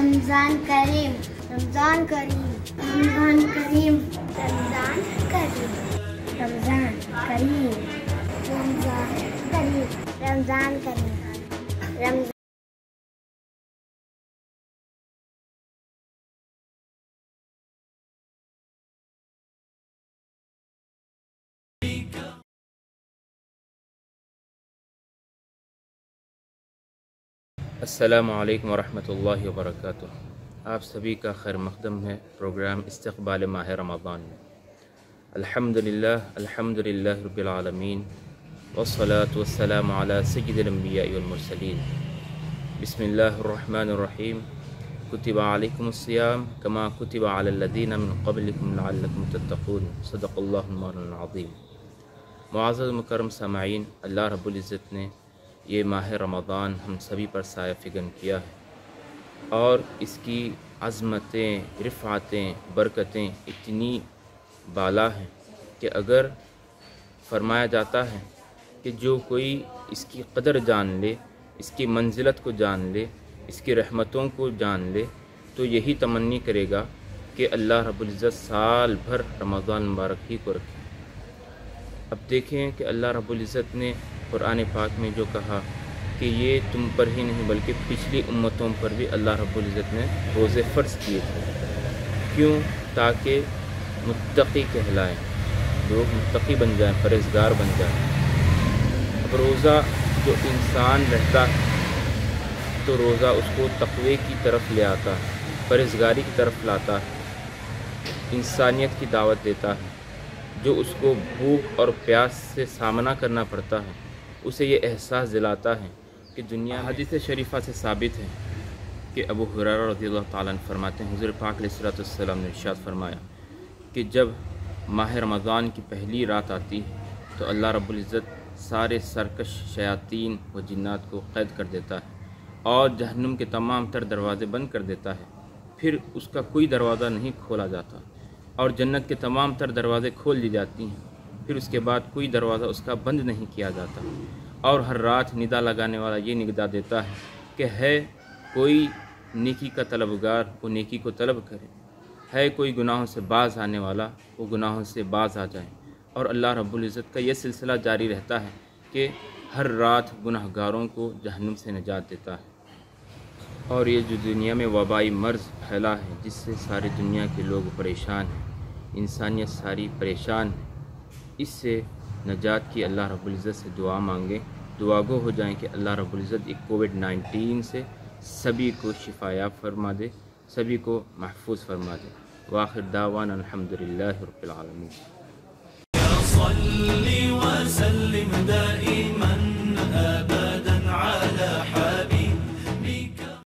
رمضان کریم رمضان کریم رمضان کریم رمضان کریم رمضان کریم رمضان کریم رمضان کریم، رمضان السلام علیکم ورحمۃ اللہ وبرکاتہ۔ آپ سبھی کا خیر مقدم ہے پروگرام استقبال ماہ رمضان میں۔ الحمد للہ الحمد للہ رب العالمین، والصلاة والسلام علی سید الانبیاء والمرسلین۔ بسم اللہ الرحمن الرحیم۔ کتب علیکم الصیام کما کتب علی الذین من قبلکم لعلکم تتقون۔ صدق اللہ المولان العظیم۔ معزز مکرم سامعین، اللہ رب العزت نے یہ ماہ رمضان ہم سبھی پر سایہ فگن کیا ہے۔ اور اس کی عظمتیں، رفعتیں، برکتیں اتنی بالا ہیں کہ اگر فرمایا جاتا ہے کہ جو کوئی اس کی قدر جان لے، اس کی منزلت کو جان لے، اس کی رحمتوں کو جان لے، تو یہی تمنی کرے گا کہ اللہ رب العزت سال بھر رمضان مبارک ہی کو رکھے۔ اب دیکھیں کہ اللہ رب العزت نے قرآن پاک میں جو کہا کہ یہ تم پر ہی نہیں بلکہ پچھلی امتوں پر بھی اللہ رب العزت نے روزے فرض کیے تھے۔ کیوں؟ تاکہ متقی کہلائیں، لوگ متقی بن جائیں پرہزگار بن جائیں۔ اب روزہ جو انسان رہتا ہے تو روزہ اس کو تقوی کی طرف لے آتا ہے پرہزگاری کی طرف لاتا ہے، انسانیت کی دعوت دیتا ہے، جو اس کو بھوک اور پیاس سے سامنا کرنا پڑتا ہے۔ اسے یہ احساس دلاتا ہے کہ دنیا حدیث شریفہ سے ثابت ہے کہ ابو حرار رضی اللہ تعالیٰ نے فرماتے ہیں، حضور پاک علیہ صلاۃ السلام نے ارشاد فرمایا کہ جب ماہ رمضان کی پہلی رات آتی ہے تو اللہ رب العزت سارے سرکش شیاطین و جنات کو قید کر دیتا ہے اور جہنم کے تمام تر دروازے بند کر دیتا ہے۔ پھر اس کا کوئی دروازہ نہیں کھولا جاتا اور جنت کے تمام تر دروازے کھول دی جاتی ہیں۔ پھر اس کے بعد کوئی دروازہ اس کا بند نہیں کیا جاتا اور ہر رات ندا لگانے والا یہ نگدا دیتا ہے کہ ہے کوئی نیکی کا طلبگار، وہ نیکی کو طلب کرے۔ ہے کوئی گناہوں سے باز آنے والا، وہ گناہوں سے باز آ جائے۔ اور اللہ رب العزت کا یہ سلسلہ جاری رہتا ہے کہ ہر رات گناہ گاروں کو جہنم سے نجات دیتا ہے۔ اور یہ جو دنیا میں وبائی مرض پھیلا ہے، جس سے ساری دنیا کے لوگ پریشان ہیں۔ انسانیت ساری پریشان ہے۔ اس سے نجات کی اللہ رب العزت سے دعا مانگیں دعا گو ہو جائیں کہ اللہ رب العزت ایک کووڈ نائنٹین سے سبھی کو شفایاب فرما دے، سبھی کو محفوظ فرما دے۔ واخر دعوان الحمد للہ رب العالمین۔